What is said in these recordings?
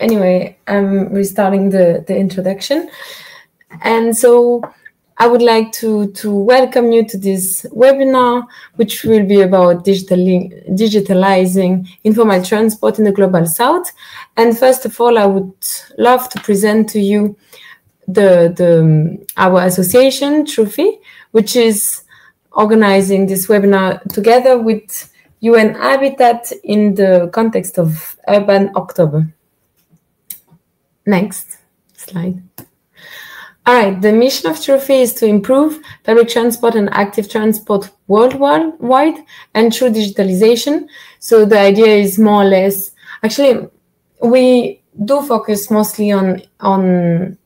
anyway, I'm restarting the, the introduction. And so I would like to, to welcome you to this webinar, which will be about digitalizing informal transport in the Global South. And first of all, I would love to present to you the, the our association, TRUFI, which is organizing this webinar together with UN Habitat in the context of Urban October. Next slide. All right, the mission of Trufi is to improve public transport and active transport worldwide and through digitalization. So the idea is more or less, actually, we do focus mostly on on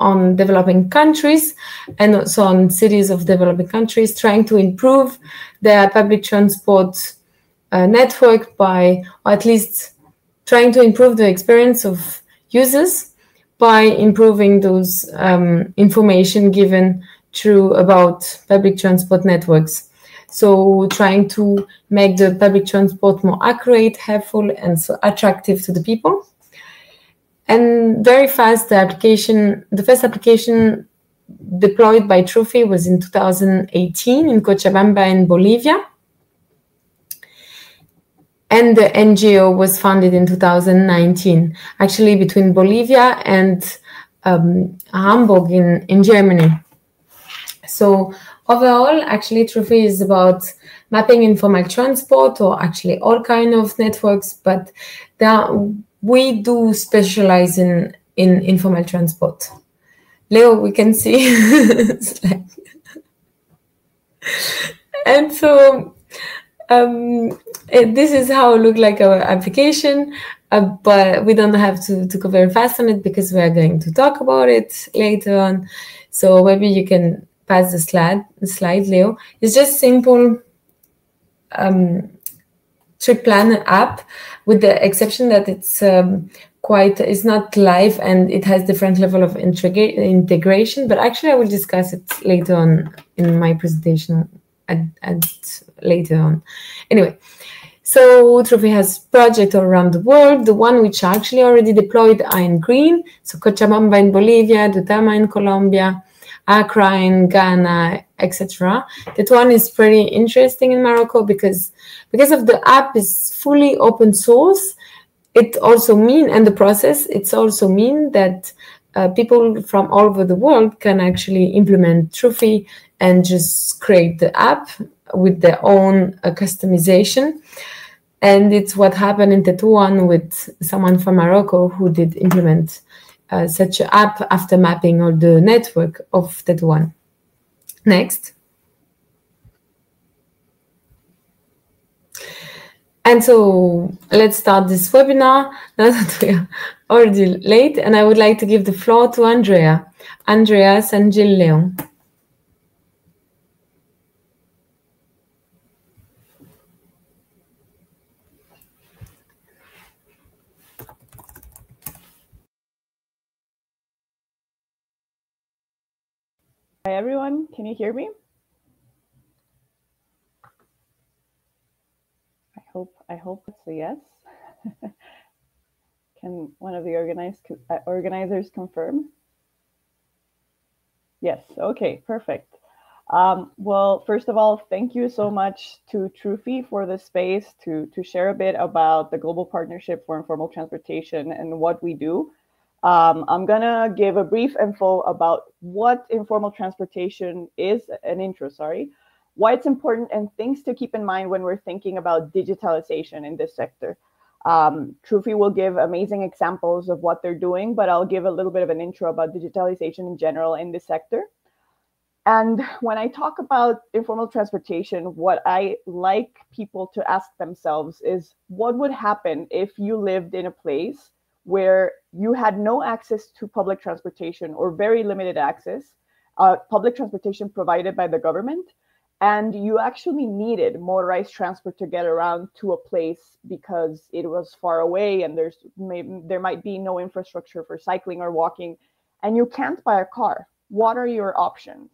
on developing countries and also on cities of developing countries trying to improve their public transport uh, network by, or at least trying to improve the experience of users by improving those um, information given through about public transport networks. So trying to make the public transport more accurate, helpful, and so attractive to the people. And very fast, the application, the first application deployed by Trufi was in 2018 in Cochabamba in Bolivia. And the NGO was founded in 2019, actually between Bolivia and um, Hamburg in, in Germany. So overall, actually, Trufi is about mapping informal transport or actually all kind of networks, but we do specialize in in informal transport. Leo, we can see. and so um, it, this is how it look like our application, uh, but we don't have to, to go very fast on it because we are going to talk about it later on. So maybe you can pass the slide, slide, Leo. It's just simple um, trip planner app with the exception that it's um, quite it's not live and it has different level of integration but actually i will discuss it later on in my presentation at later on anyway so Trufi has projects around the world. The one which actually already deployed are in green. So Cochabamba in Bolivia, Duitama in Colombia, Accra in Ghana, etc. That one is pretty interesting in Morocco because because of the app is fully open source. It also mean and the process it's also mean that uh, people from all over the world can actually implement TRUFI and just create the app with their own uh, customization. And it's what happened in Tetouan with someone from Morocco who did implement uh, such an app after mapping all the network of Tetouan. Next. And so let's start this webinar now that we are already late. And I would like to give the floor to Andrea, Andrea San Leon. Everyone. Can you hear me? I hope I hope it's a yes. Can one of the organized uh, organizers confirm? Yes. Okay. Perfect. Um, well, first of all, thank you so much to TRUFI for the space to to share a bit about the Global Partnership for Informal Transportation and what we do. Um, I'm gonna give a brief info about what informal transportation is, an intro, sorry, why it's important and things to keep in mind when we're thinking about digitalization in this sector. Um, TRUFI will give amazing examples of what they're doing, but I'll give a little bit of an intro about digitalization in general in this sector. And when I talk about informal transportation, what I like people to ask themselves is what would happen if you lived in a place where you had no access to public transportation or very limited access, uh, public transportation provided by the government, and you actually needed motorized transport to get around to a place because it was far away and there's there might be no infrastructure for cycling or walking, and you can't buy a car. What are your options?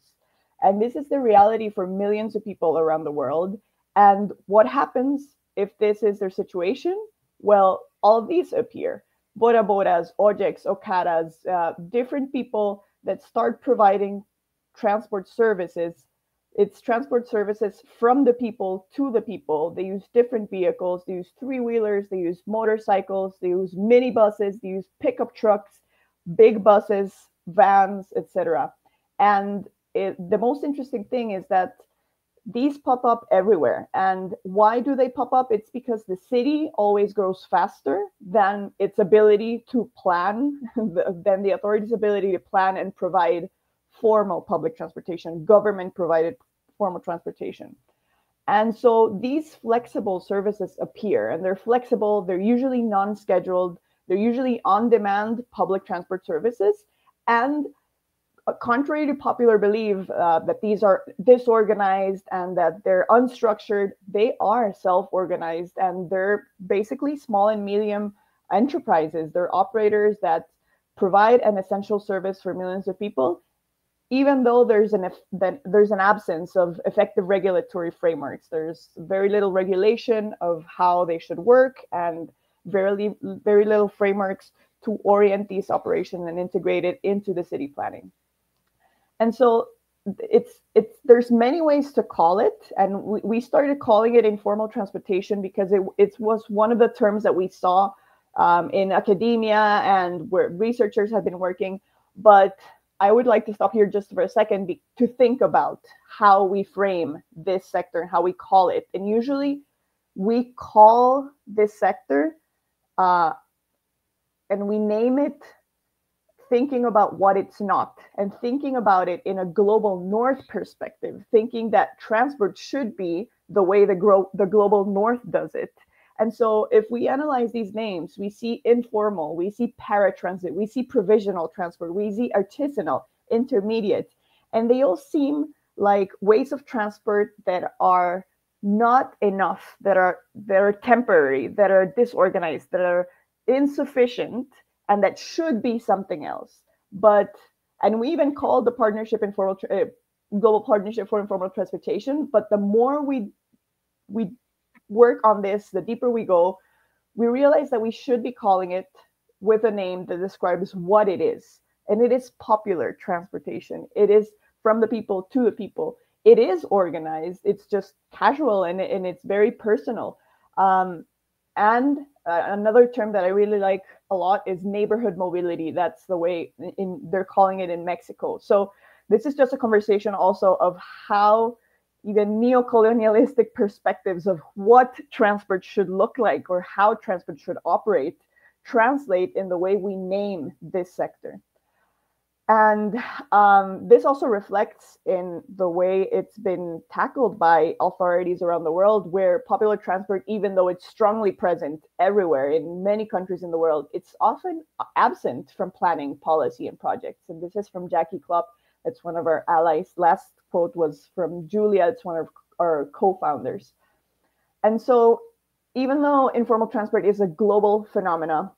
And this is the reality for millions of people around the world. And what happens if this is their situation? Well, all of these appear Boda Bodas, Ojeks, Okadas, uh, different people that start providing transport services. It's transport services from the people to the people. They use different vehicles. They use three wheelers. They use motorcycles. They use minibuses. They use pickup trucks, big buses, vans, etc. And it, the most interesting thing is that these pop up everywhere. And why do they pop up? It's because the city always grows faster than its ability to plan, than the authority's ability to plan and provide formal public transportation, government provided formal transportation. And so these flexible services appear and they're flexible, they're usually non scheduled, they're usually on demand public transport services. And contrary to popular belief uh, that these are disorganized and that they're unstructured, they are self-organized and they're basically small and medium enterprises. They're operators that provide an essential service for millions of people, even though there's an there's an absence of effective regulatory frameworks. There's very little regulation of how they should work and very very little frameworks to orient these operations and integrate it into the city planning and so it's it's there's many ways to call it. And we, we started calling it informal transportation because it, it was one of the terms that we saw um, in academia and where researchers have been working. But i would like to stop here just for a second be, to think about how we frame this sector and how we call it. And usually we call this sector uh, and we name it thinking about what it's not and thinking about it in a global north perspective, thinking that transport should be the way the, gro- the global north does it. And so if we analyze these names, we see informal, we see paratransit, we see provisional transport, we see artisanal, intermediate, and they all seem like ways of transport that are not enough, that are that are temporary, that are disorganized, that are insufficient and that should be something else. But and we even called the partnership informal uh, global partnership for informal transportation. But the more we we work on this, the deeper we go, we realize that we should be calling it with a name that describes what it is. And it is popular transportation. It is from the people to the people. It is organized. It's just casual and, and it's very personal. Um, and uh, another term that I really like a lot is neighborhood mobility. That's the way in, they're calling it in Mexico. So this is just a conversation also of how even neo-colonialistic perspectives of what transport should look like or how transport should operate translate in the way we name this sector. And um, this also reflects in the way it's been tackled by authorities around the world, where popular transport, even though it's strongly present everywhere in many countries in the world, it's often absent from planning, policy, and projects. And this is from Jackie Klopp. It's one of our allies. Last quote was from Julia. It's one of our co-founders. And so, even though informal transport is a global phenomena,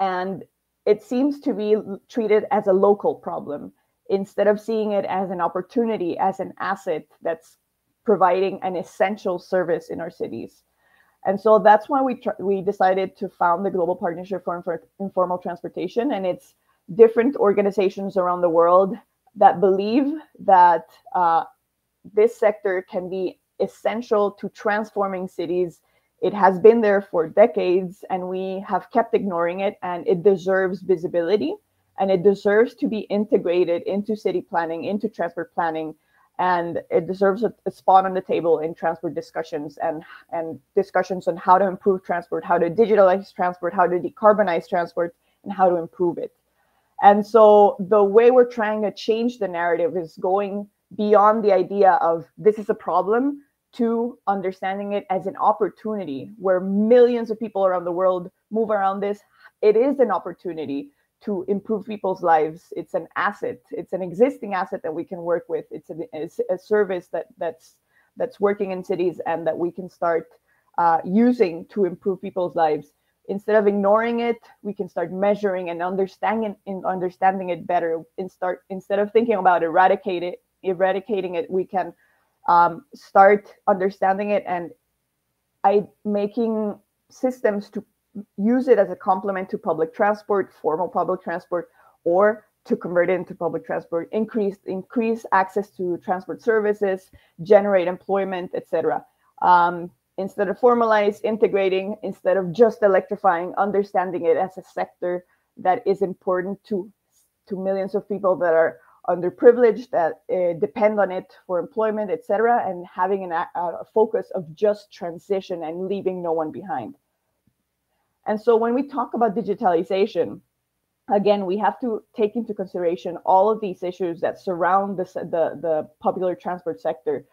and it seems to be treated as a local problem instead of seeing it as an opportunity, as an asset that's providing an essential service in our cities. And so that's why we we decided to found the Global Partnership for Informal Transportation, and it's different organizations around the world that believe that uh, this sector can be essential to transforming cities it has been there for decades and we have kept ignoring it and it deserves visibility and it deserves to be integrated into city planning, into transport planning, and it deserves a, a, spot on the table in transport discussions and and discussions on how to improve transport, how to digitalize transport, how to decarbonize transport, and how to improve it. And so the way we're trying to change the narrative is going beyond the idea of this is a problem to understanding it as an opportunity where millions of people around the world move around this. It is an opportunity to improve people's lives. It's an asset. It's an existing asset that we can work with. It's a, it's a service that that's that's working in cities and that we can start uh, using to improve people's lives. Instead of ignoring it, we can start measuring and understanding in understanding it better. And start instead of thinking about eradicate it, eradicating it, we can um, start understanding it and I making systems to use it as a complement to public transport, formal public transport, or to convert it into public transport, increase increase access to transport services, generate employment, etc. Um, instead of formalize, integrating, instead of just electrifying, understanding it as a sector that is important to to millions of people that are underprivileged that uh, depend on it for employment, etc., and having an, a, focus of just transition and leaving no one behind. And so when we talk about digitalization, again, we have to take into consideration all of these issues that surround the, the, the popular transport sector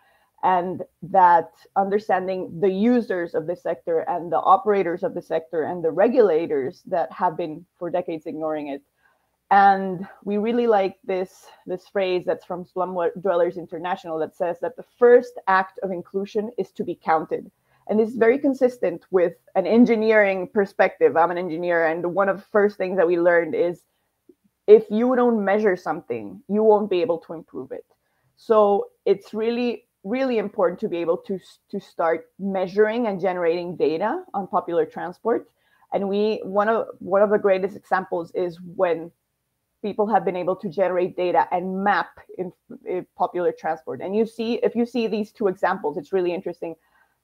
and that understanding the users of the sector and the operators of the sector and the regulators that have been for decades ignoring it and we really like this this phrase that's from slum dwellers international that says that the first act of inclusion is to be counted. And this is very consistent with an engineering perspective. I'm an engineer and one of the first things that we learned is if you don't measure something you won't be able to improve it. So it's really really important to be able to to start measuring and generating data on popular transport. And we one of one of the greatest examples is when people have been able to generate data and map in, in, popular transport. And you see, if you see these two examples, it's really interesting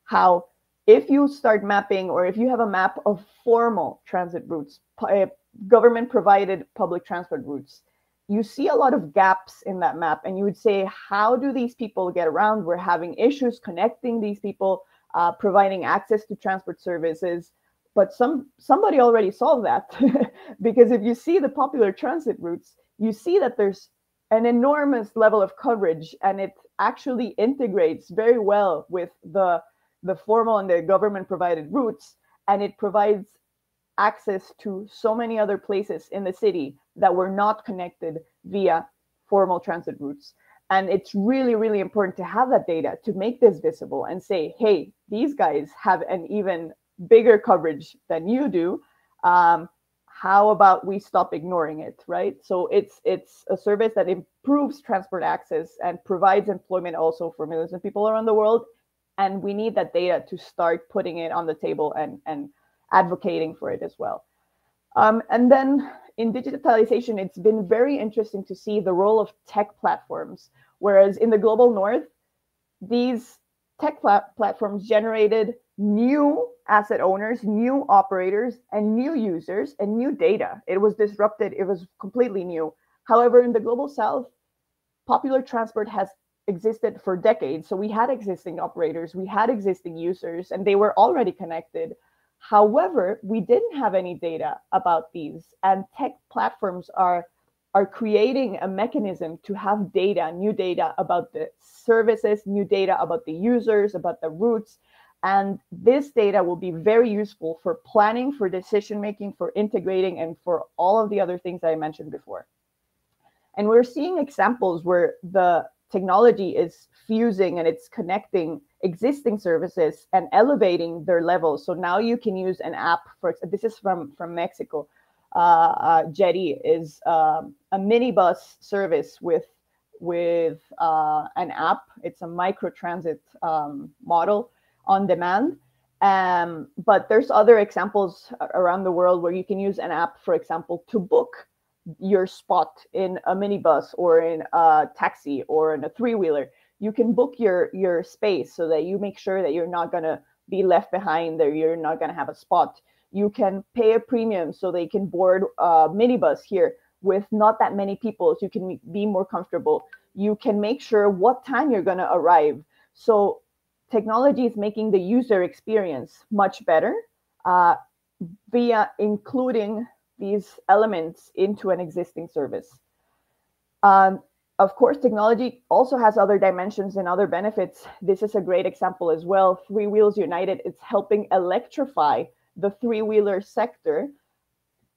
how if you start mapping or if you have a map of formal transit routes, uh, government provided public transport routes, you see a lot of gaps in that map. And you would say, how do these people get around? We're having issues connecting these people, uh, providing access to transport services but some somebody already solved that. Because if you see the popular transit routes you see that there's an enormous level of coverage and it actually integrates very well with the the formal and the government provided routes and it provides access to so many other places in the city that were not connected via formal transit routes. And it's really really important to have that data to make this visible and say hey these guys have an even bigger coverage than you do um, how about we stop ignoring it right? So it's it's a service that improves transport access and provides employment also for millions of people around the world. And we need that data to start putting it on the table and and advocating for it as well. Um, and then in digitalization it's been very interesting to see the role of tech platforms. Whereas in the global north these tech plat- platforms generated new asset owners, new operators, and new users and new data. It was disrupted, it was completely new. However, in the global south, popular transport has existed for decades. So we had existing operators, we had existing users, and they were already connected. However, we didn't have any data about these, and tech platforms are are creating a mechanism to have data, new data about the services, new data about the users, about the routes, and this data will be very useful for planning, for decision making, for integrating, and for all of the other things I mentioned before. And we're seeing examples where the technology is fusing and it's connecting existing services and elevating their levels. So now you can use an app for this is from from Mexico. Uh, uh, Jetty is um, a minibus service with with uh, an app. It's a micro transit um, model on demand. Um, but there's other examples around the world where you can use an app, for example, to book your spot in a minibus or in a taxi or in a three-wheeler. You can book your your space so that you make sure that you're not gonna be left behind or you're not gonna have a spot. You can pay a premium so they can board a minibus here with not that many people so you can be more comfortable. You can make sure what time you're gonna arrive. So technology is making the user experience much better uh, via including these elements into an existing service. Um, of course, technology also has other dimensions and other benefits. This is a great example as well. Three Wheels United is helping electrify the three wheeler sector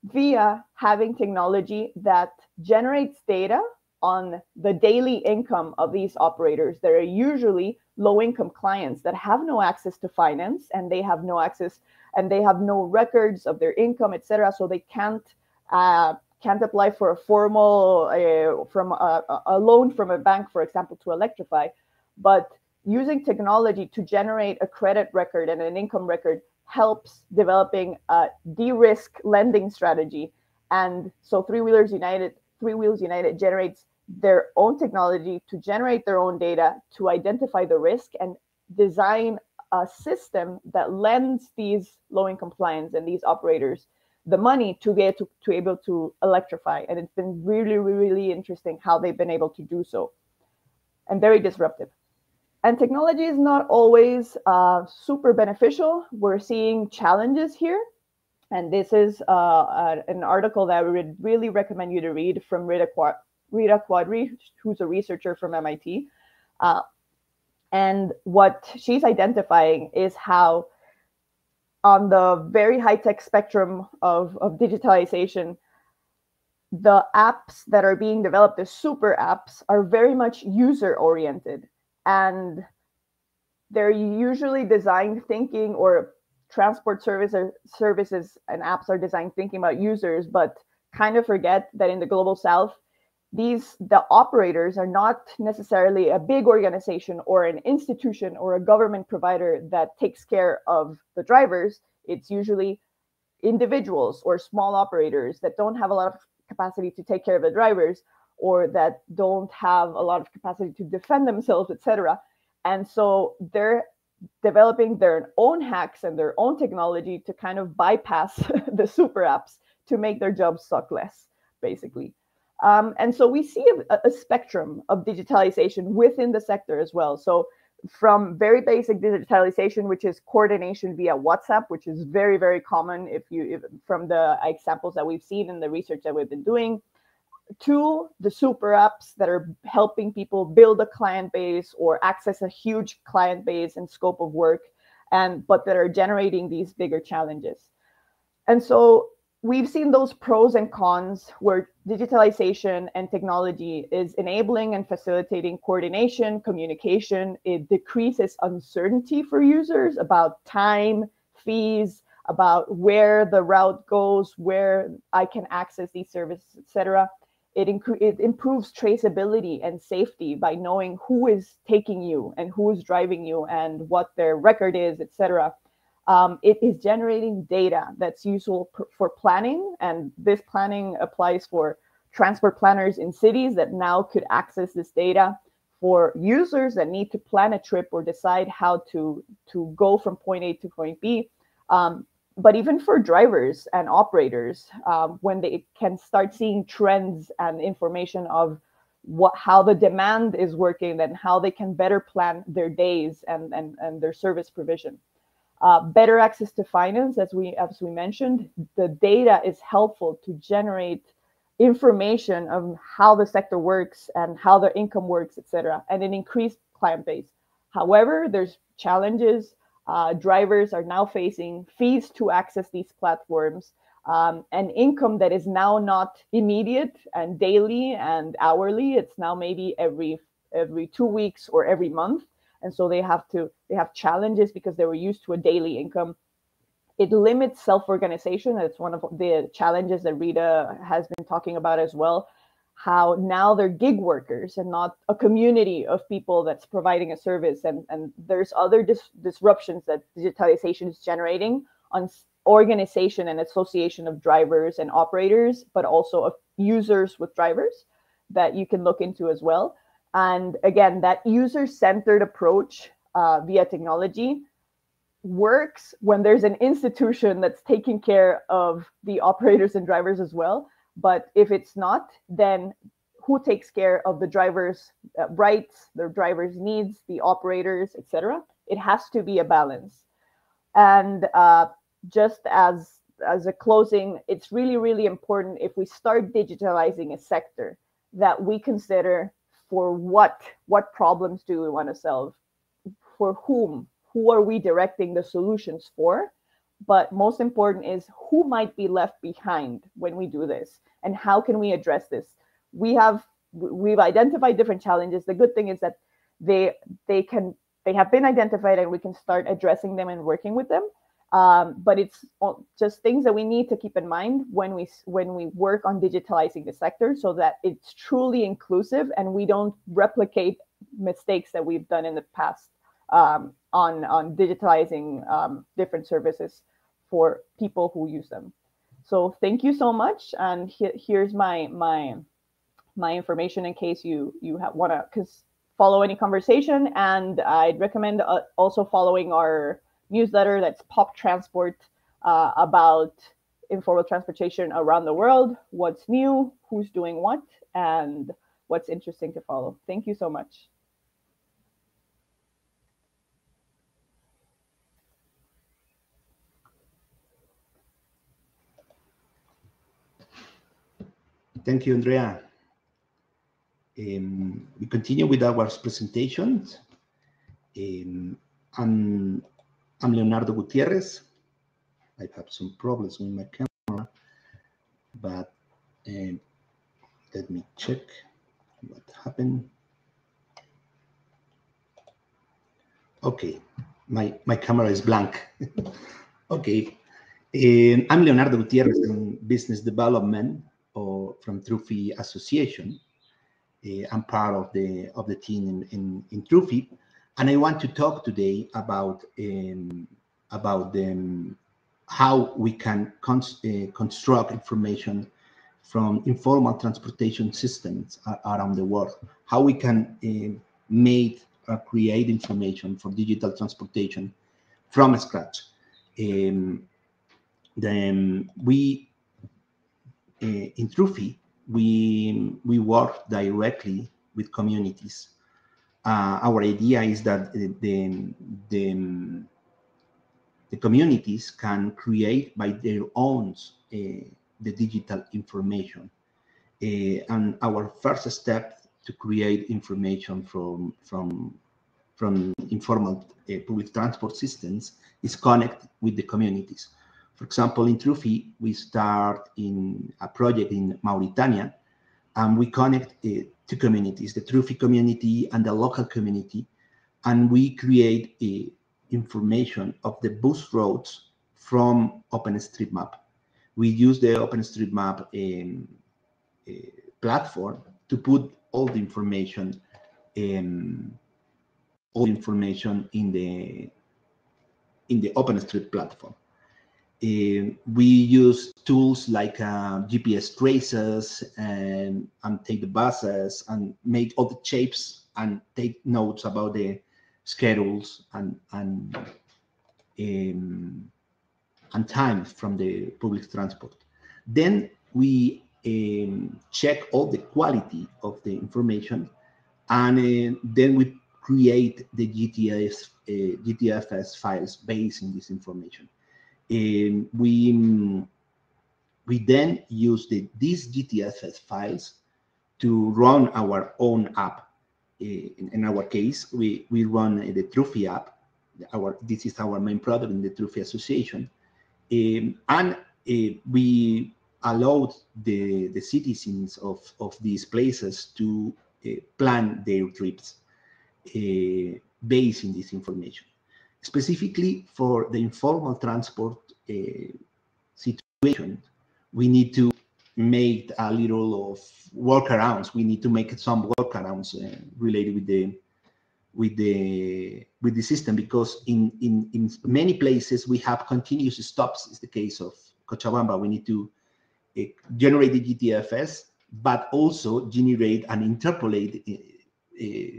via having technology that generates data on the daily income of these operators. That are usually low income clients that have no access to finance and they have no access and they have no records of their income etc so they can't uh, can't apply for a formal uh, from a, a loan from a bank for example to electrify. But using technology to generate a credit record and an income record helps developing a de-risk lending strategy. And so Three Wheelers United, Three Wheels United generates their own technology to generate their own data to identify the risk and design a system that lends these low income clients and these operators the money to get to, to able to electrify. And it's been really, really interesting how they've been able to do so and very disruptive. And technology is not always uh, super beneficial. We're seeing challenges here. And this is uh, an article that I would really recommend you to read from Rida, Rida Qadri, who's a researcher from MIT. Uh, and what she's identifying is how on the very high tech spectrum of, of digitalization, the apps that are being developed, the super apps, are very much user oriented. And they're usually designed thinking or transport services services and apps are designed thinking about users, but kind of forget that in the global south, these the operators are not necessarily a big organization or an institution or a government provider that takes care of the drivers. It's usually individuals or small operators that don't have a lot of capacity to take care of the drivers or that don't have a lot of capacity to defend themselves etc and so they're developing their own hacks and their own technology to kind of bypass the super apps to make their jobs suck less basically um, and so we see a, a, spectrum of digitalization within the sector as well. So from very basic digitalization, which is coordination via WhatsApp, which is very, very common if you if, from the examples that we've seen in the research that we've been doing, to the super apps that are helping people build a client base or access a huge client base and scope of work, and but that are generating these bigger challenges. And so we've seen those pros and cons where digitalization and technology is enabling and facilitating coordination, communication. It decreases uncertainty for users about time, fees, about where the route goes, where I can access these services, etc. It, it improves traceability and safety by knowing who is taking you and who is driving you and what their record is, etc um, it is generating data that's useful for planning. And this planning applies for transport planners in cities that now could access this data for users that need to plan a trip or decide how to, to go from point A to point B. Um, but even for drivers and operators, um, when they can start seeing trends and information of what how the demand is working and how they can better plan their days and, and, and their service provision. Uh, better access to finance, as we as we mentioned, the data is helpful to generate information of how the sector works and how their income works, etc., and an increased client base. However, there's challenges. Uh, drivers are now facing fees to access these platforms, um, an income that is now not immediate and daily and hourly. It's now maybe every every two weeks or every month and so they have to they have challenges because they were used to a daily income. It limits self-organization. That's one of the challenges that Rida has been talking about as well. How now they're gig workers and not a community of people that's providing a service. And, and there's other dis- disruptions that digitalization is generating on organization and association of drivers and operators but also of users with drivers that you can look into as well and again, that user centered approach uh, via technology works when there's an institution that's taking care of the operators and drivers as well. But if it's not, then who takes care of the drivers' uh, rights, their drivers' needs, the operators, etc. It has to be a balance. And uh, just as as a closing, it's really really important if we start digitalizing a sector that we consider for what what problems do we want to solve? For whom? Who are we directing the solutions for? But most important is who might be left behind when we do this and how can we address this? We have we've identified different challenges. The good thing is that they they can they have been identified and we can start addressing them and working with them um, but it's just things that we need to keep in mind when we when we work on digitalizing the sector so that it's truly inclusive and we don't replicate mistakes that we've done in the past um, on on digitalizing um, different services for people who use them. So thank you so much, and he, here's my my my information in case you you want to follow any conversation, and I'd recommend uh, also following our newsletter that's Pop Transport uh, about informal transportation around the world, what's new, who's doing what, and what's interesting to follow. Thank you so much. Thank you, Andrea. Um, we continue with our presentations. Um, I'm, I'm Leonardo Gutierrez. I have some problems with my camera, but um, let me check what happened. Okay, my, my camera is blank. okay, um, I'm Leonardo Gutierrez in business development or from Trufi Association. Uh, I'm part of the of the team in, in, in Trufi, and I want to talk today about um, about how we can uh, construct information from informal transportation systems around the world, how we can uh, make or create information for digital transportation from scratch. Um, then we uh, in Trufi, we we work directly with communities. Uh, our idea is that the, the, the communities can create by their own uh, the digital information. Uh, and our first step to create information from from from informal uh, public transport systems is connect with the communities. For example, in Trufi, we start in a project in Mauritania, and we connect uh, two communities, the Trufi community and the local community, and we create uh, information of the bus routes from OpenStreetMap. We use the OpenStreetMap um, uh, platform to put all the information um, all information in the in the OpenStreet platform. Uh, we use tools like uh, GPS traces and, and take the buses and make all the shapes and take notes about the schedules and and um, and times from the public transport. Then we um, check all the quality of the information, and uh, then we create the GTS, uh, GTFS files based on this information. Um, we we then use the, these GTFS files to run our own app. Uh, in, in, our case, we, we run the Trufi app. Our, this is our main product in the Trufi Association. Um, and uh, we allowed the, the citizens of, of these places to uh, plan their trips uh, based in this information specifically for the informal transport uh, situation, we need to make a little of workarounds. We need to make some workarounds uh, related with the with the with the system because in in in many places we have continuous stops. Is the case of Cochabamba. We need to uh, generate the GTFS, but also generate and interpolate uh, uh,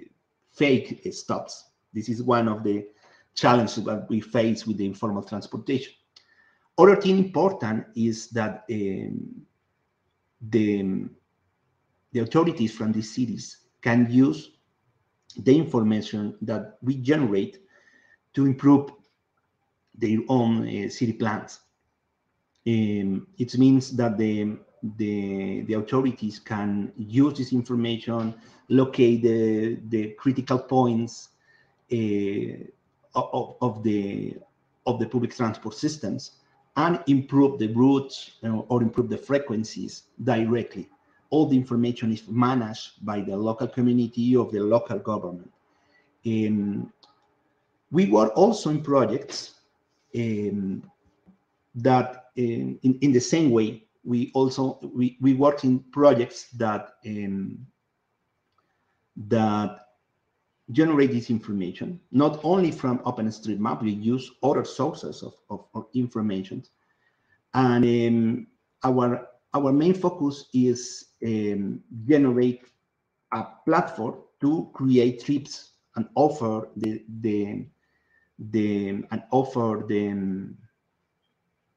fake stops. This is one of the challenges that we face with the informal transportation. Other thing important is that um, the, the authorities from these cities can use the information that we generate to improve their own uh, city plans. Um, it means that the, the, the authorities can use this information, locate the, the critical points, uh, of, of the of the public transport systems and improve the routes or improve the frequencies directly. All the information is managed by the local community of the local government. Um, we work also in projects um, that um, in, in the same way, we also we, we work in projects that um, that generate this information, not only from OpenStreetMap, we use other sources of, of, of information. And um, our, our main focus is um, generate a platform to create trips and offer the, the, the and offer the,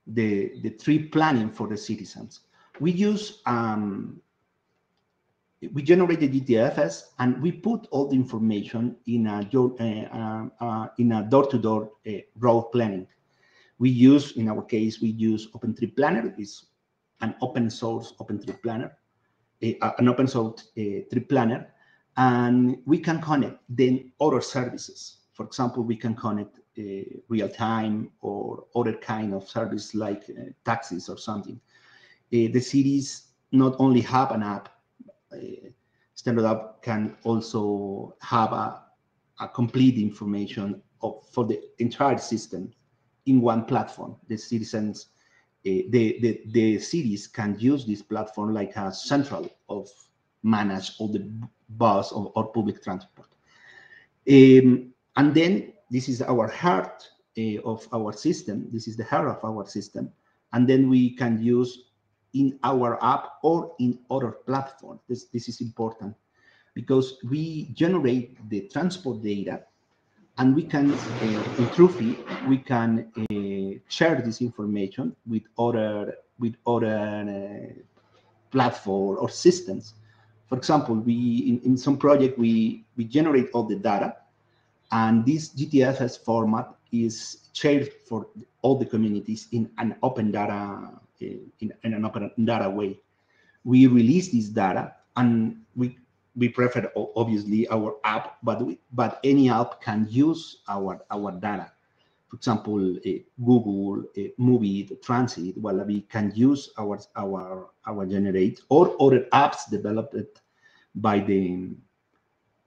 the, the trip planning for the citizens. We use um, we generate the GTFS and we put all the information in a uh, uh, uh, in a door-to-door -door, uh, road planning. We use, in our case, we use OpenTrip Planner. is an open source OpenTrip Planner, uh, an open source uh, trip planner, and we can connect then other services. For example, we can connect real time or other kind of service like taxis or something. the cities not only have an app Standard App can also have a, a complete information of, for the entire system in one platform. The citizens, uh, the, the, the cities can use this platform like a central of manage all the bus or, or public transport. Um, and then this is our heart uh, of our system. This is the heart of our system. And then we can use in our app or in other platforms. This, this is important because we generate the transport data and we can, uh, in Trufi, we can uh, share this information with other with other uh, platform or systems. For example, we in, in some project we we generate all the data, and this GTFS format is shared for all the communities in an open data in, in an open data way. We release this data and we we prefer obviously our app, but we, but any app can use our our data. For example, uh, Google, uh, Moovit, Transit, well, we can use our our our generate or other apps developed by the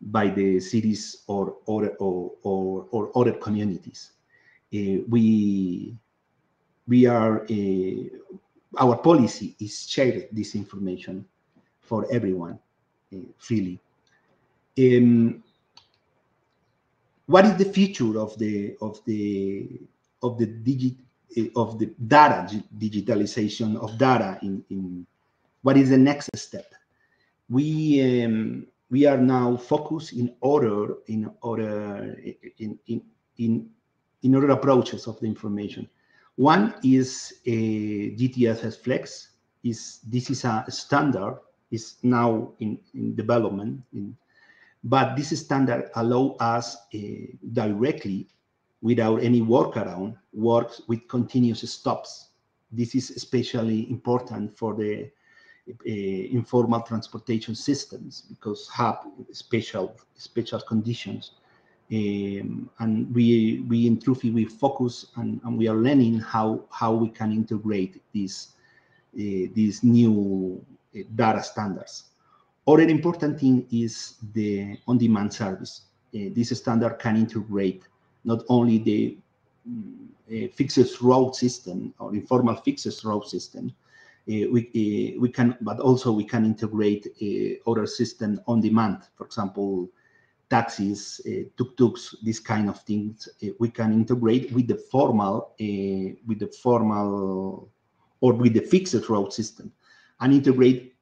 by the cities or or or or, or other communities. Uh, we we are uh, our policy is share this information for everyone uh, freely. Um, what is the future of the of the of the digit uh, of the data digitalization of data in, in what is the next step? We um, we are now focused in order in order in in in in other approaches of the information. One is a GTFS Flex. Is this is a standard is now in, in development, in, but this standard allow us uh, directly, without any workaround, works with continuous stops. This is especially important for the uh, informal transportation systems because have special special conditions um, and we we in Trufi we focus and, and, we are learning how how we can integrate these uh, these new uh, data standards. Other important thing is the on-demand service. Uh, this standard can integrate not only the uh, fixed route system or informal fixed route system, uh, we uh, we can, but also we can integrate other system on demand. For example, taxis, uh, tuk-tuks, these kind of things, uh, we can integrate with the formal, uh, with the formal, or with the fixed route system, and integrate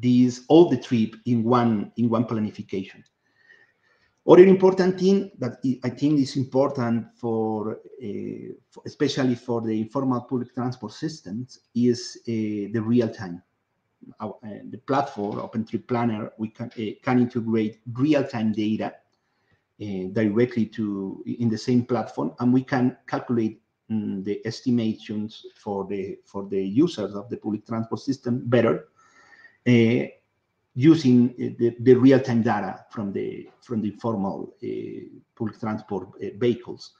these all the trip in one in one planification. Other important thing that I think is important for, uh, especially for the informal public transport systems is uh, the real time uh, the platform OpenTrip Planner, we can uh, can integrate real-time data uh, directly to in the same platform, and we can calculate um, the estimations for the for the users of the public transport system better uh, using the, the real-time data from the from the formal public transport vehicles.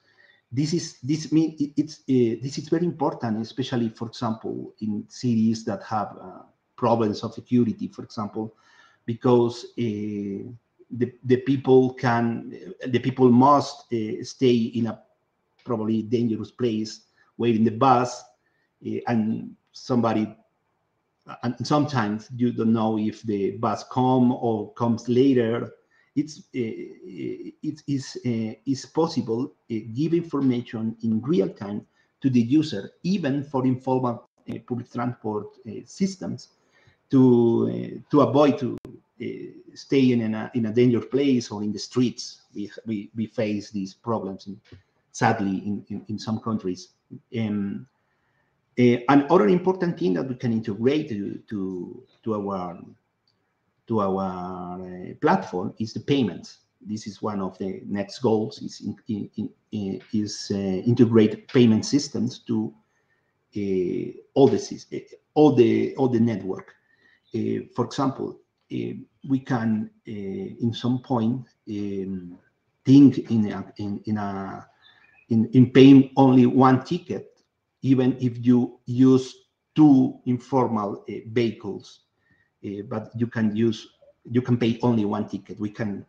This is this mean it, it's uh, this is very important especially for example in cities that have uh, problems of security, for example, because uh, the, the people can, the people must uh, stay in a probably dangerous place, waiting the bus, uh, and somebody, and sometimes you don't know if the bus come or comes later, it's it is is possible give information in real time to the user, even for informal public transport systems, to to avoid to staying in a in a dangerous place or in the streets. We we, we face these problems, sadly, in, in, in some countries. Um, uh, another important thing that we can integrate to to, to our to our uh, platform is the payments. This is one of the next goals: is in, in, in, is uh, integrate payment systems to all the all the all the network. Uh, for example, uh, we can in some point um, think in a, in, in a in, in paying only one ticket even if you use two informal vehicles, but you can use you can pay only one ticket. We can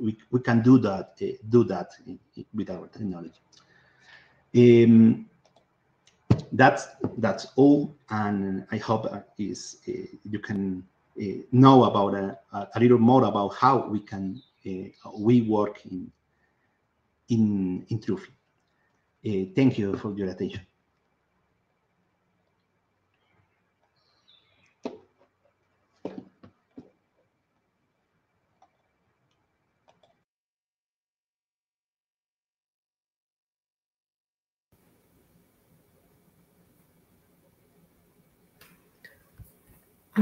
we, we can do that uh, do that with our technology. Um, that's that's all, and I hope uh, is uh, you can uh, know about a, little more about how we can we work in in in Trufi. Uh, thank you for your attention.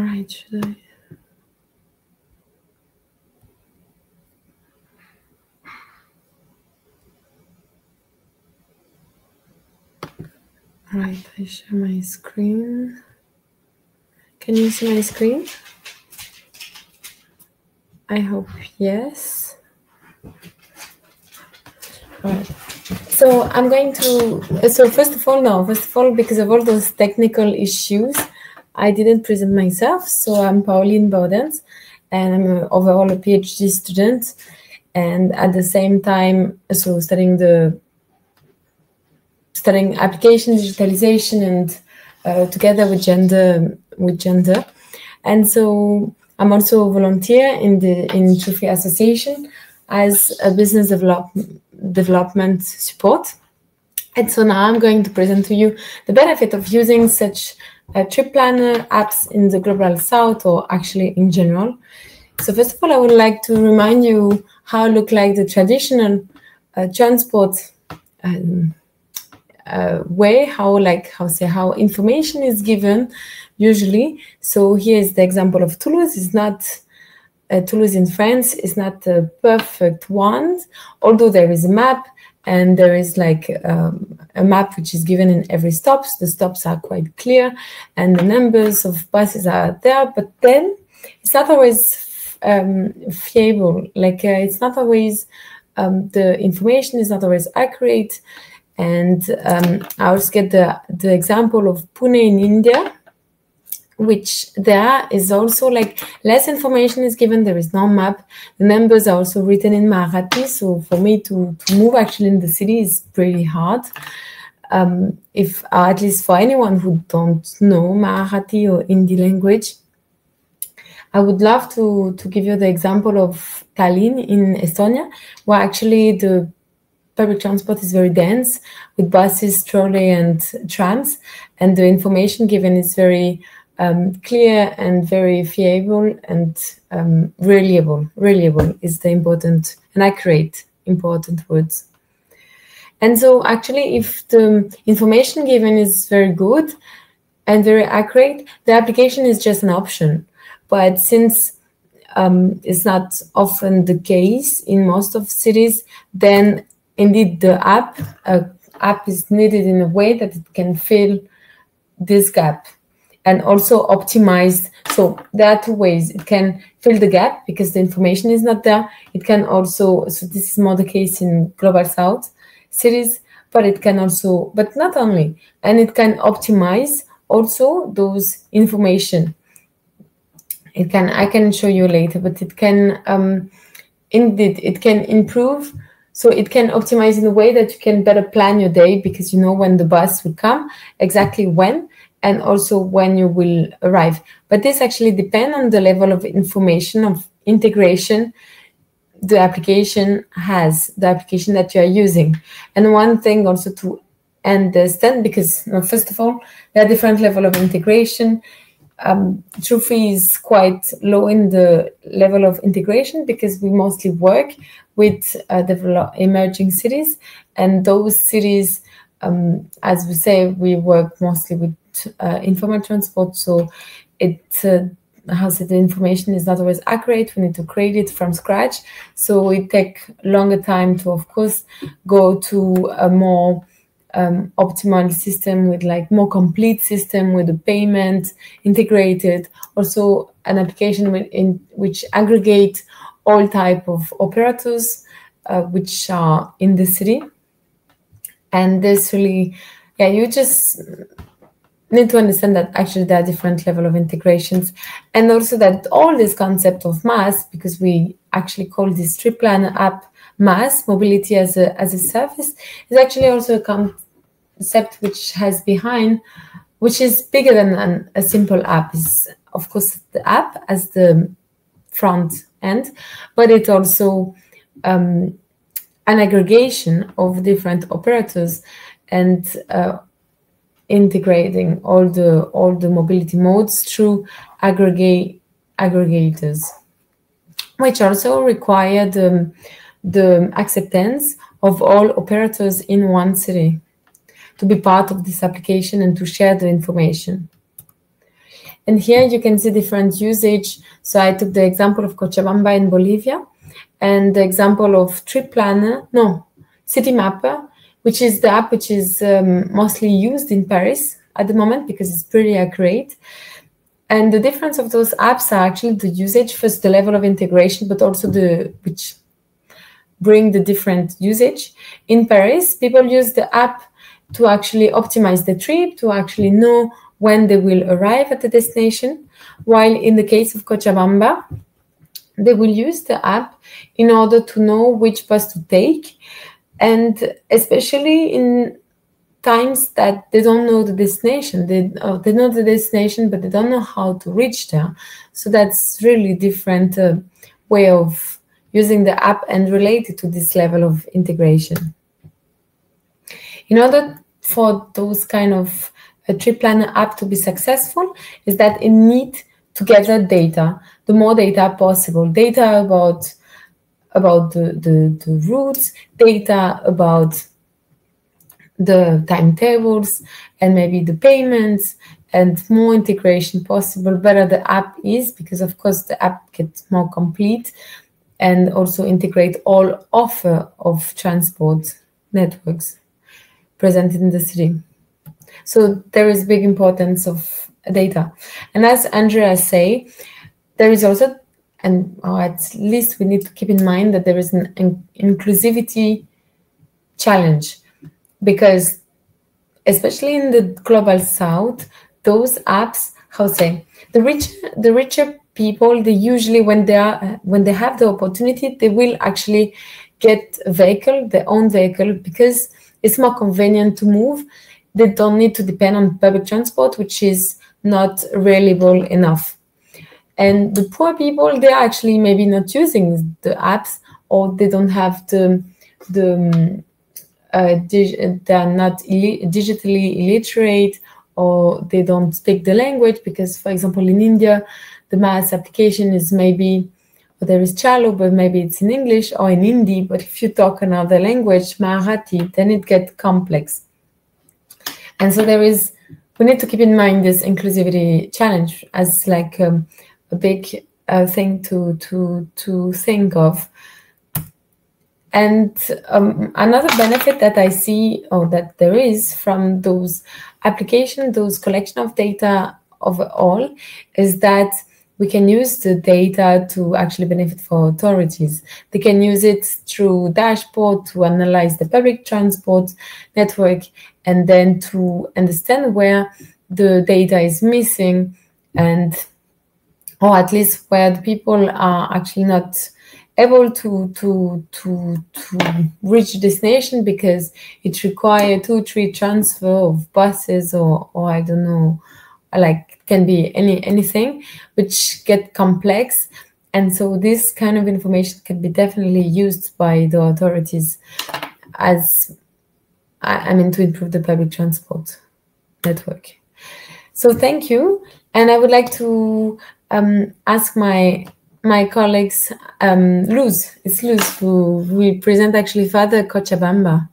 Right, should I? All right, I share my screen. Can you see my screen? I hope yes. All right. So I'm going to, so first of all, no, first of all, because of all those technical issues, I didn't present myself, so I'm Pauline Bodens, and I'm overall a PhD student, and at the same time, so studying the studying application digitalization and uh, together with gender with gender, and so I'm also a volunteer in the in Trufi Association as a business develop, development support. And so now I'm going to present to you the benefit of using such uh, trip planner apps in the global south or actually in general. So first of all, I would like to remind you how look like the traditional uh, transport um, uh, way, how like how say how information is given usually. So here is the example of Toulouse. It's not uh, Toulouse in France is not a perfect one, although there is a map and there is like um, a map which is given in every stops. The stops are quite clear, and the numbers of buses are there. But then it's not always um, fiable. Like uh, it's not always um, the information is not always accurate. And um, I also get the the example of Pune in India, which there is also like less information is given there is no map. The numbers are also written in marathi so for me to, to move actually in the city is pretty hard. Um, if uh, at least for anyone who don't know marathi or hindi language i would love to to give you the example of tallinn in estonia where actually the public transport is very dense with buses trolley and trams and the information given is very um, clear and very fiable and um, reliable. Reliable is the important and accurate important words. And so, actually, if the information given is very good and very accurate, the application is just an option. But since um, it's not often the case in most of cities, then indeed the app uh, app is needed in a way that it can fill this gap and also optimized. So there are two ways. It can fill the gap because the information is not there. It can also, so this is more the case in Global South cities, but it can also, but not only, and it can optimize also those information. It can, I can show you later, but it can, um, indeed, it can improve so it can optimize in a way that you can better plan your day because you know when the bus will come, exactly when, and also when you will arrive. But this actually depends on the level of information of integration the application has, the application that you are using. And one thing also to understand, because first of all, there are different level of integration. Um, Trufi is quite low in the level of integration because we mostly work with uh, develop emerging cities, and those cities, um, as we say, we work mostly with uh, informal transport, so it uh, how the information is not always accurate. We need to create it from scratch. So it take longer time to, of course, go to a more um, optimal system with like more complete system with the payment integrated. Also an application in which aggregate all type of operators uh, which are in the city. And this really, yeah, you just need to understand that actually there are different level of integrations. And also that all this concept of MaaS because we actually call this planner app MaaS mobility as a as a service is actually also a concept which has behind which is bigger than an, a simple app. Is of course the app as the front end but it also um, an aggregation of different operators and uh, integrating all the all the mobility modes through aggregate aggregators, which also require the, the acceptance of all operators in one city to be part of this application and to share the information. And here you can see different usage. So I took the example of Cochabamba in Bolivia and the example of Trip Planner, no, Citymapper which is the app which is um, mostly used in Paris at the moment because it's pretty accurate. And the difference of those apps are actually the usage, first the level of integration, but also the which bring the different usage. In Paris, people use the app to actually optimize the trip, to actually know when they will arrive at the destination. While in the case of Cochabamba, they will use the app in order to know which bus to take and especially in times that they don't know the destination they uh, they know the destination but they don't know how to reach there. So that's really different uh, way of using the app and related to this level of integration. In order for those kind of a trip planner app to be successful is that it need to gather data the more data possible. Data about about the, the, the routes, data about the timetables and maybe the payments and more integration possible, better the app is because of course the app gets more complete and also integrate all offer of transport networks presented in the city. So there is big importance of data. And as Andrea say, there is also and or at least we need to keep in mind that there is an, an inclusivity challenge. Because especially in the global south those apps how say the rich the richer people they usually when they are when they have the opportunity they will actually get a vehicle their own vehicle because it's more convenient to move. They don't need to depend on public transport which is not reliable enough and the poor people they're actually maybe not using the apps or they don't have the the um, uh, they're not digitally illiterate or they don't speak the language because for example in india the MaaS application is maybe there is Chalo, but maybe it's in English or in Hindi. But if you talk another language, Marathi, then it gets complex. And so there is, we need to keep in mind this inclusivity challenge as like um, a big uh, thing to to to think of. And um, another benefit that I see, or that there is from those application, those collection of data overall, is that we can use the data to actually benefit for authorities. They can use it through dashboard to analyze the public transport network and then to understand where the data is missing and or at least where the people are actually not able to to to to reach destination because it requires two three transfer of buses or or I don't know like can be any anything which get complex and so this kind of information can be definitely used by the authorities as I mean to improve the public transport network. So thank you, and I would like to um, ask my my colleagues, um, Luz, it's Luz who will present actually further Cochabamba.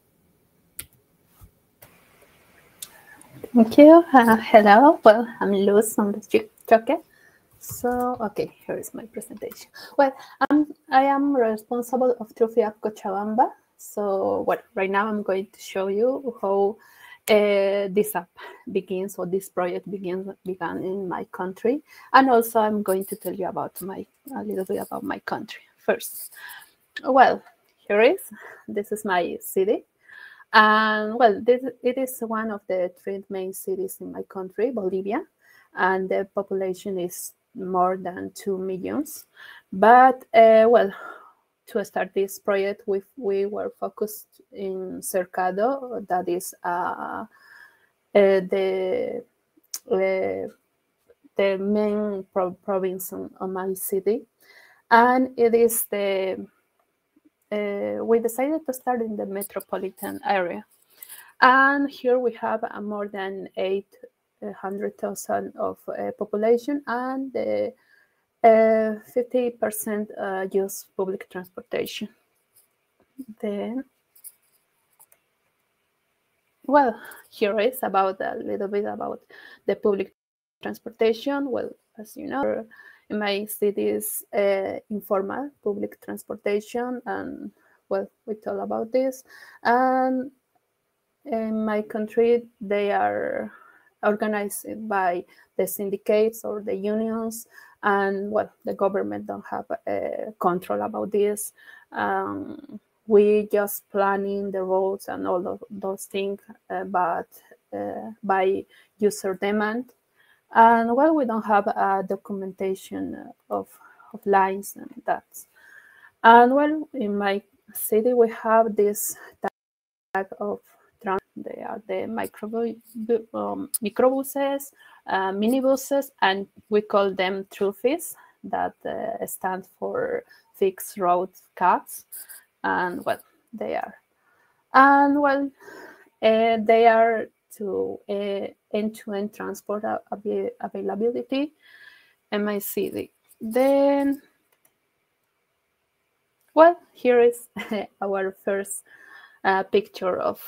Thank you. Uh, hello. Well, I'm Luz from the Choque. So, okay, here is my presentation. Well, um, I am responsible of Trufi App Cochabamba. So, well, right now I'm going to show you how uh, this app begins or this project begins began in my country. And also i'm going to tell you about my a little bit about my country first. Well here is. This is my city. And well this, it is one of the three main cities in my country bolivia. And the population is more than two millions. But uh, well to start this project, we, we were focused in Cercado, that is uh, uh, the uh, the main pro province of my city, and it is the uh, we decided to start in the metropolitan area, and here we have more than eight hundred thousand of population, and the 50% uh, uh, use public transportation. Then, well, here is about a little bit about the public transportation. Well, as you know, in my city is uh, informal public transportation, and well, we talk about this. And in my country, they are organized by the syndicates or the unions and well the government don't have uh, control about this. Um, we just planning the roads and all of those things uh, but uh, by user demand. And well we don't have a documentation of, of lines and that. And well in my city we have this type of they are the um, microbuses, uh, minibuses, and we call them TRUFIs that uh, stand for fixed road cuts. And well, they are. And well, uh, they are to uh, end-to-end transport av availability city. Then, well, here is our first uh, picture of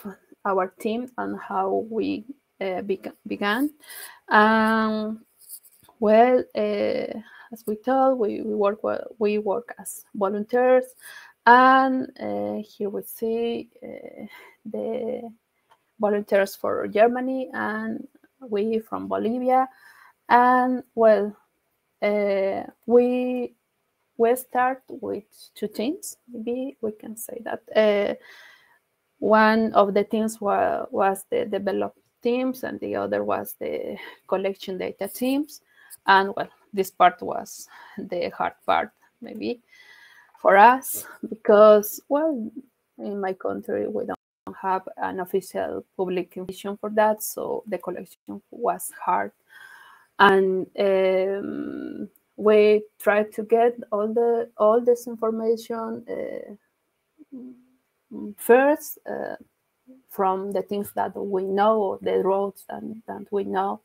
our team and how we uh, began. Um, well, uh, as we told, we, we work we work as volunteers, and uh, here we see uh, the volunteers for Germany and we from Bolivia, and well, uh, we we start with two teams. Maybe we can say that uh, one of the teams was, was the develop teams and the other was the collection data teams. And well, this part was the hard part, maybe for us, because, well, in my country, we don't have an official public information for that. So the collection was hard. And um, we tried to get all the all this information uh, first uh, from the things that we know, the roads that, that we know.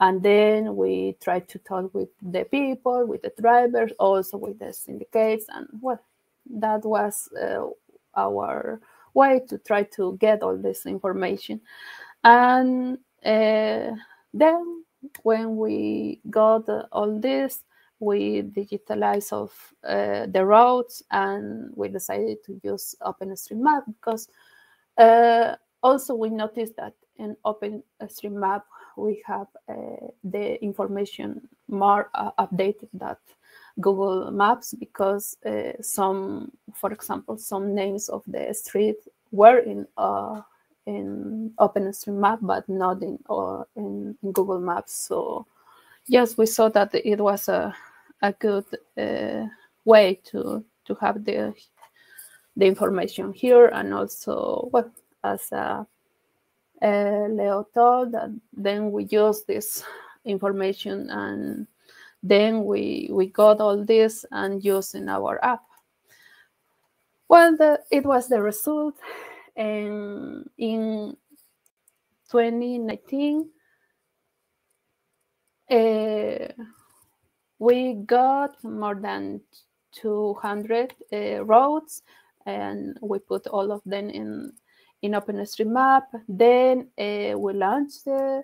And then we try to talk with the people, with the drivers, also with the syndicates. And well, that was uh, our way to try to get all this information. And uh, then when we got all this, we digitalized of uh, the roads and we decided to use OpenStreetMap because uh, also we noticed that in OpenStreetMap we have uh, the information more uh, updated than Google Maps because uh, some, for example, some names of the street were in uh, in OpenStreetMap but not in, in in Google Maps. So yes, we saw that it was a a good uh, way to to have the the information here and also well as uh, uh, Leo told that then we use this information and then we we got all this and used in our app. Well, the, it was the result, and in 2019, uh, we got more than 200 uh, roads, and we put all of them in in OpenStreetMap. Then uh, we launched the,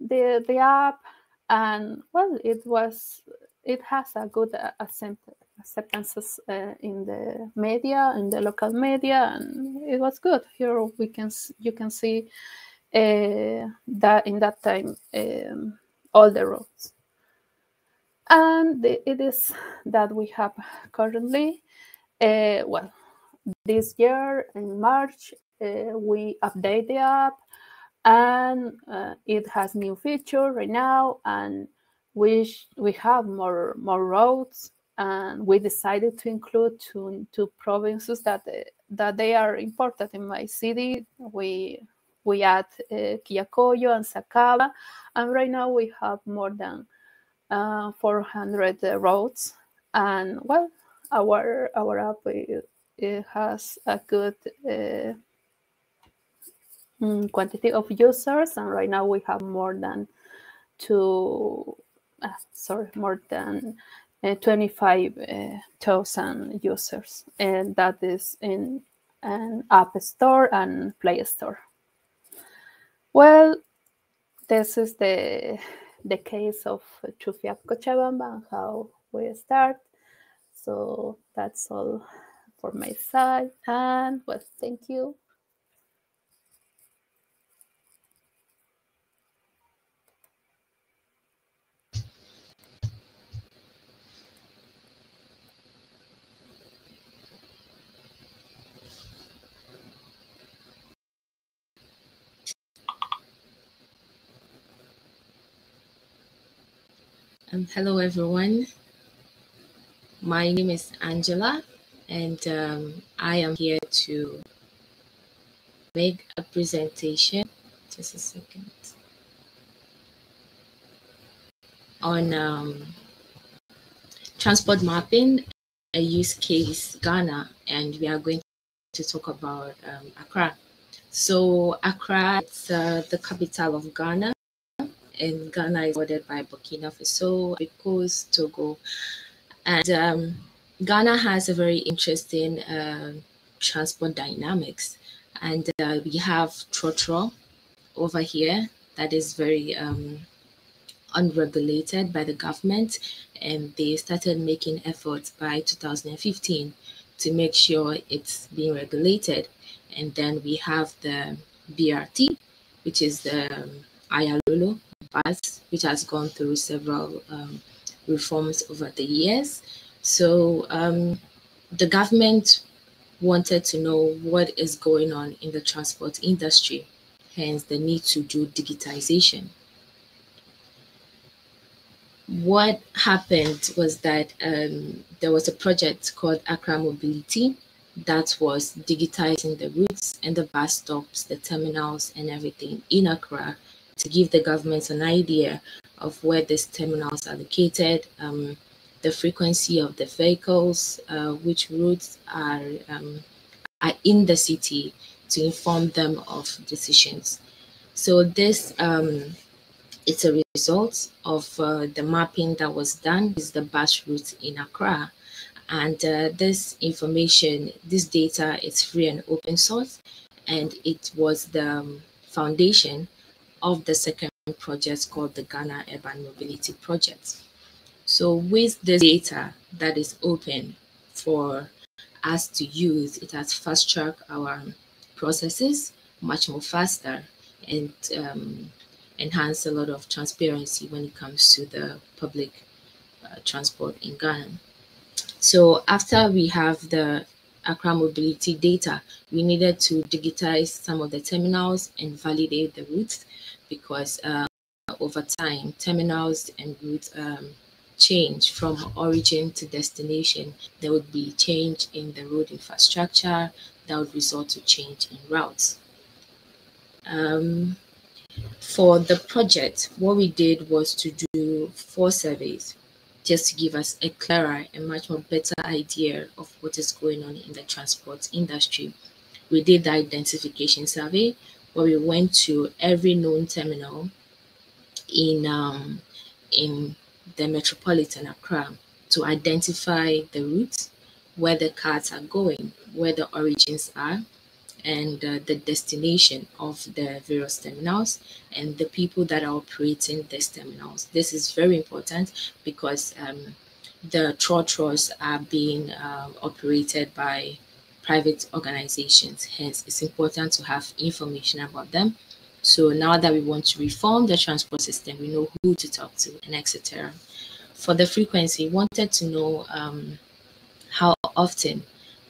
the the app, and well, it was it has a good acceptances uh, in the media, in the local media, and it was good. Here we can you can see uh, that in that time um, all the roads. And the, it is that we have currently, uh, well, this year in March, uh, we update the app and uh, it has new feature right now and we we have more more roads and we decided to include two, two provinces that that they are important. In my city we we add uh, Quillacollo and Sacaba and right now we have more than uh, 400 uh, roads. And well our our app it, it has a good uh, mm, quantity of users. And right now we have more than two uh, sorry more than uh, 25,000 users. And that is in an app store and play store. Well this is the the case of Trufi Cochabamba and how we start. So that's all for my side. And well, thank you. Um, hello, everyone. My name is Angela, and um, I am here to make a presentation. Just a second. On um, transport mapping, a use case Ghana, and we are going to talk about um, Accra. So Accra is uh, the capital of Ghana and Ghana is bordered by Burkina Faso, because Togo. And um, Ghana has a very interesting uh, transport dynamics. And uh, we have Trotro over here that is very um, unregulated by the government. And they started making efforts by 2015 to make sure it's being regulated. And then we have the BRT, which is the um, Ayalolo bus, which has gone through several um, reforms over the years. So um, the government wanted to know what is going on in the transport industry, hence the need to do digitization. What happened was that um, there was a project called Accra Mobility that was digitizing the routes and the bus stops, the terminals, and everything in Accra to give the government an idea of where these terminals are located, um, the frequency of the vehicles, uh, which routes are, um, are in the city to inform them of decisions. So this um, it's a result of uh, the mapping that was done is the bus route in Accra. And uh, this information, this data is free and open source, and it was the um, foundation of the second project called the Ghana Urban Mobility Project. So with this data that is open for us to use, it has fast tracked our processes much more faster and um, a lot of transparency when it comes to the public uh, transport in Ghana. So after we have the Accra mobility data, we needed to digitize some of the terminals and validate the routes because uh, over time, terminals and routes um, change from origin to destination. There would be change in the road infrastructure that would result to change in routes. Um, for the project, what we did was to do four surveys just to give us a clearer and much more better idea of what is going on in the transport industry. We did the identification survey where we went to every known terminal in um, in the metropolitan Accra to identify the routes, where the cars are going, where the origins are, and uh, the destination of the various terminals and the people that are operating these terminals. This is very important because um, the trotros are being uh, operated by private organizations. Hence, it's important to have information about them. So now that we want to reform the transport system, we know who to talk to and etc. For the frequency, we wanted to know um, how often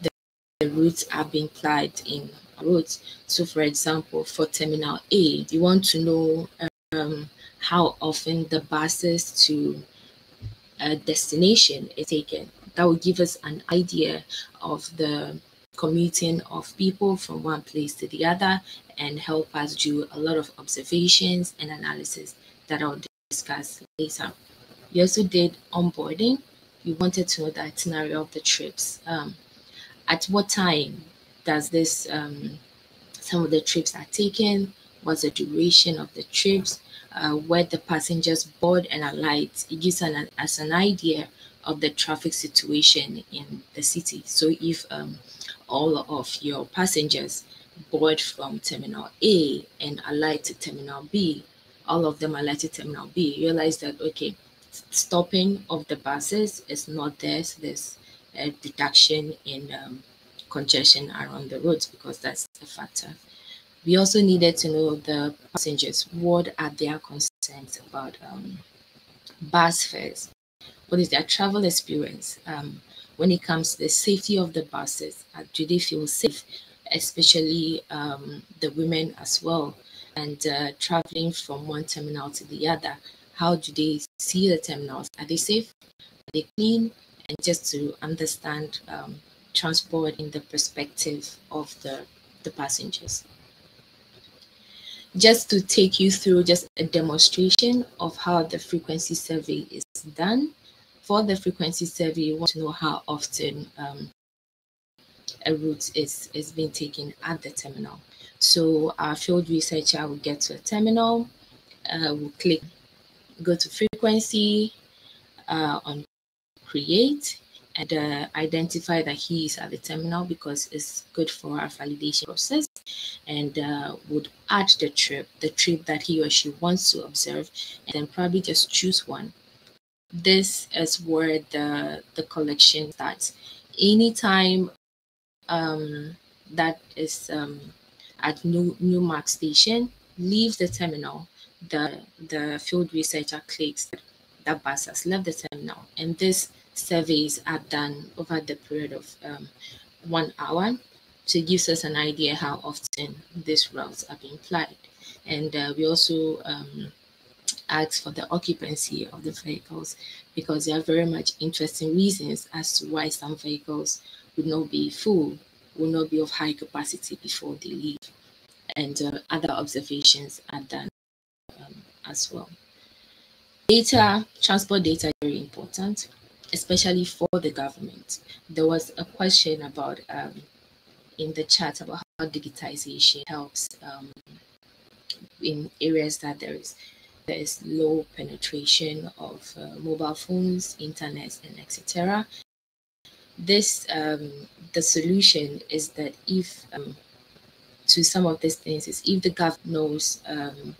the routes are being plied in routes. So, for example, for Terminal A, you want to know um, how often the buses to a destination is taken. That will give us an idea of the commuting of people from one place to the other and help us do a lot of observations and analysis that I'll discuss later. We also did onboarding. We wanted to know the itinerary of the trips. Um, at what time does this um, some of the trips are taken what's the duration of the trips uh, where the passengers board and alight it gives an, us an idea of the traffic situation in the city so if um, all of your passengers board from terminal a and alight to terminal b all of them alight to terminal b you realize that okay stopping of the buses is not there so there's a reduction in um, congestion around the roads because that's a factor. We also needed to know the passengers, what are their concerns about um, bus fares? What is their travel experience? Um, when it comes to the safety of the buses, uh, do they feel safe, especially um, the women as well? And uh, traveling from one terminal to the other, how do they see the terminals? Are they safe? Are they clean? And just to understand um, transport in the perspective of the, the passengers. Just to take you through just a demonstration of how the frequency survey is done. For the frequency survey, you want to know how often um, a route is, is being taken at the terminal. So our field researcher will get to a terminal, uh, will click, go to frequency, uh, on create, and uh, identify that he is at the terminal because it's good for our validation process and uh, would add the trip, the trip that he or she wants to observe, and then probably just choose one. This is where the, the collection starts. Anytime um, that is um, at New Newmark Station, leave the terminal, the, the field researcher clicks that bus has left the terminal. And this surveys are done over the period of um, one hour. So it gives us an idea how often these routes are being applied. And uh, we also um, ask for the occupancy of the vehicles because there are very much interesting reasons as to why some vehicles would not be full, would not be of high capacity before they leave. And uh, other observations are done um, as well. Data, transport data very important especially for the government. There was a question about um, in the chat about how digitization helps um, in areas that there is there is low penetration of uh, mobile phones, internet, and etc. This um, the solution is that if um, to some of these things is if the government knows um,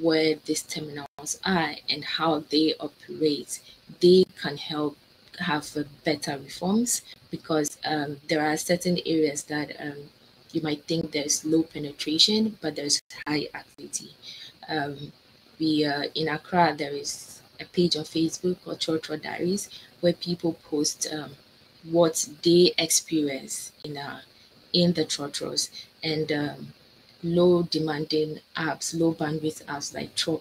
where these terminals are and how they operate, they can help have better reforms because um, there are certain areas that um, you might think there's low penetration, but there's high activity. Um, we uh, in Accra there is a page on Facebook called Trotro Diaries where people post um, what they experience in uh, in the Trotros and um, low demanding apps, low bandwidth apps like Tro-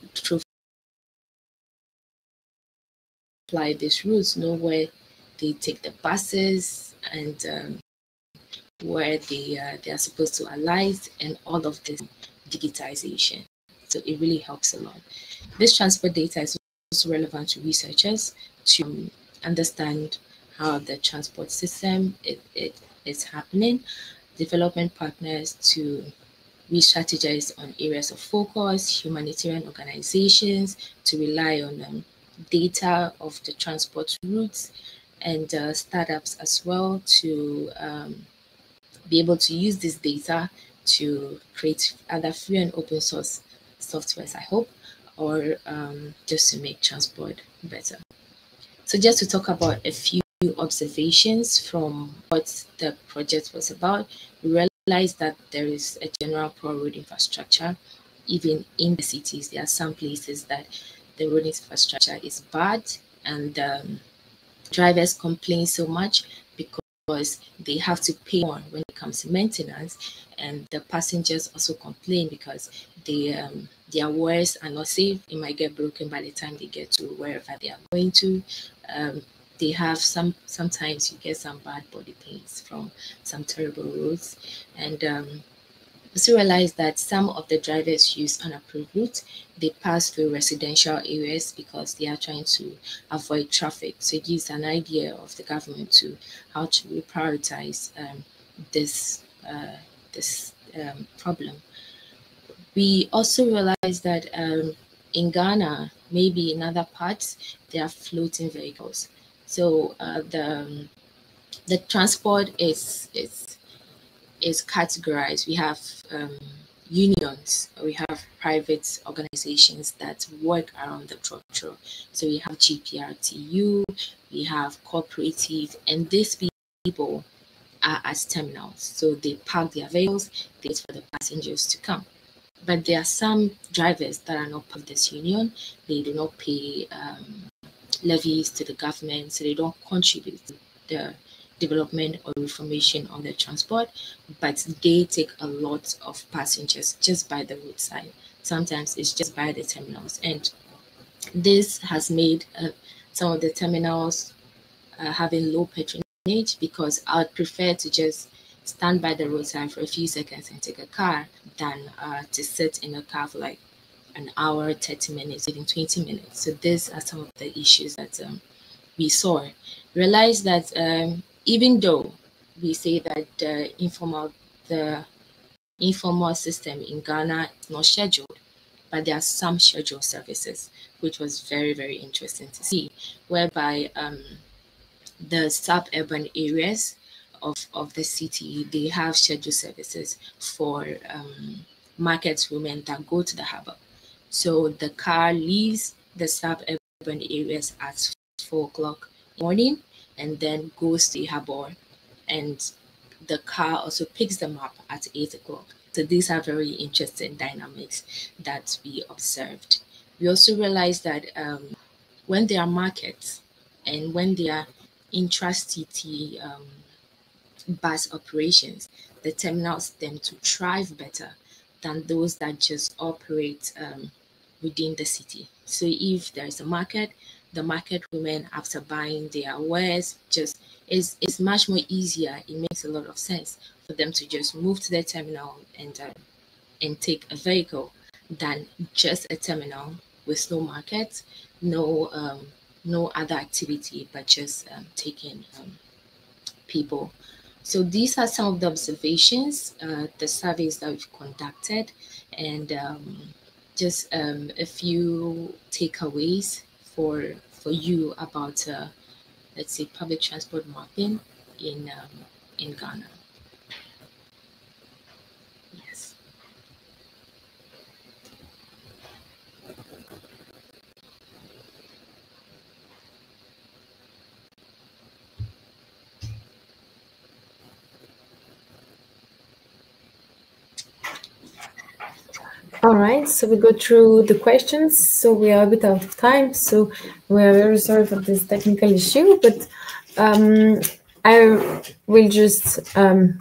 apply these routes, know where they take the buses and um, where they uh, they are supposed to alight and all of this digitization. So it really helps a lot. This transport data is also relevant to researchers to understand how the transport system it, it is happening, development partners to re-strategize on areas of focus, humanitarian organizations to rely on um, data of the transport routes, and uh, startups as well to um, be able to use this data to create other free and open source softwares, I hope, or um, just to make transport better. So just to talk about a few observations from what the project was about, we realized that there is a general poor road infrastructure. Even in the cities, there are some places that the road infrastructure is bad and um, drivers complain so much because they have to pay more when it comes to maintenance and the passengers also complain because they um, their wires are not safe. It might get broken by the time they get to wherever they are going to. Um, they have some sometimes you get some bad body pains from some terrible roads. And um, also realized that some of the drivers use unapproved routes. They pass through residential areas because they are trying to avoid traffic. So it gives an idea of the government to how to prioritize um, this uh, this um, problem. We also realized that um, in Ghana, maybe in other parts, there are floating vehicles. So uh, the the transport is is is categorized. We have um, unions, we have private organizations that work around the structure. So we have GPRTU, we have cooperative, and these people are as terminals. So they park their vehicles, they wait for the passengers to come. But there are some drivers that are not part of this union. They do not pay um, levies to the government, so they don't contribute to the development or reformation on the transport, but they take a lot of passengers just by the roadside. Sometimes it's just by the terminals. And this has made uh, some of the terminals uh, having low patronage because I would prefer to just stand by the roadside for a few seconds and take a car than uh, to sit in a car for like an hour, 30 minutes, even 20 minutes. So these are some of the issues that um, we saw. Realize that um, even though we say that the informal the informal system in Ghana is not scheduled, but there are some scheduled services, which was very, very interesting to see, whereby um, the suburban areas of, of the city, they have scheduled services for um, market women that go to the harbor. So the car leaves the suburban areas at four o'clock morning and then goes to Habor, and the car also picks them up at 8 o'clock. So these are very interesting dynamics that we observed. We also realized that um, when there are markets and when there are intra-city um, bus operations, the terminals tend to thrive better than those that just operate um, within the city. So if there is a market, the market women after buying their wares just is is much more easier. It makes a lot of sense for them to just move to the terminal and uh, and take a vehicle than just a terminal with no market no um, no other activity but just um, taking um, people. So these are some of the observations uh, the surveys that we've conducted and um, just um, a few takeaways for for you about uh, let's say public transport mapping in um, in Ghana. All right, so we go through the questions. So we are a bit out of time. So we are very sorry for this technical issue, but um, I will just um,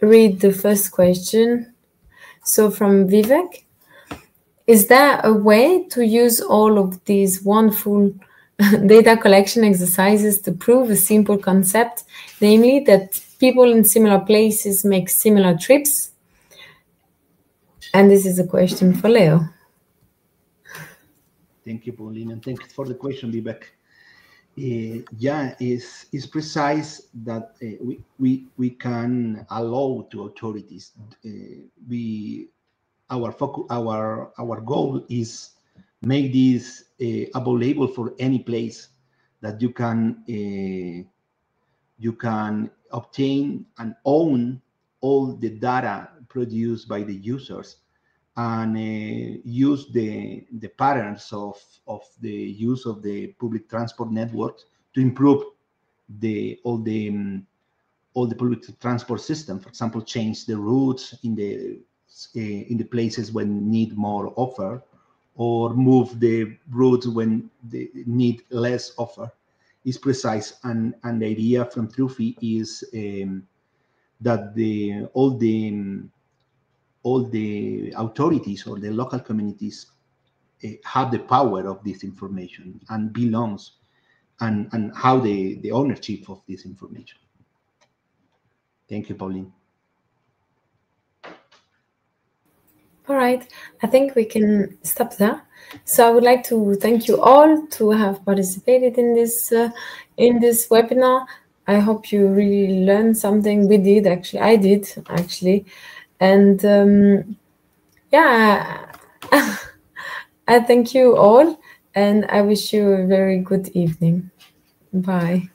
read the first question. So from Vivek, is there a way to use all of these wonderful data collection exercises to prove a simple concept, namely that people in similar places make similar trips and this is a question for Leo. Thank you, Pauline, and thank you for the question, Vivek. Uh, yeah, is is precise that uh, we we we can allow to authorities. Uh, we our focus our our goal is make this uh, available for any place that you can uh, you can obtain and own all the data produced by the users and uh, use the the patterns of of the use of the public transport networks to improve the all the um, all the public transport system. For example, change the routes in the uh, in the places when need more offer, or move the routes when they need less offer. Is precise, and and the idea from Trufi is um, that the all the um, all the authorities or the local communities uh, have the power of this information and belongs and, and how the, the ownership of this information. Thank you, Pauline. All right, I think we can stop there. So I would like to thank you all to have participated in this uh, in this webinar. I hope you really learned something. We did actually. I did actually. And um, yeah, I thank you all and I wish you a very good evening. Bye.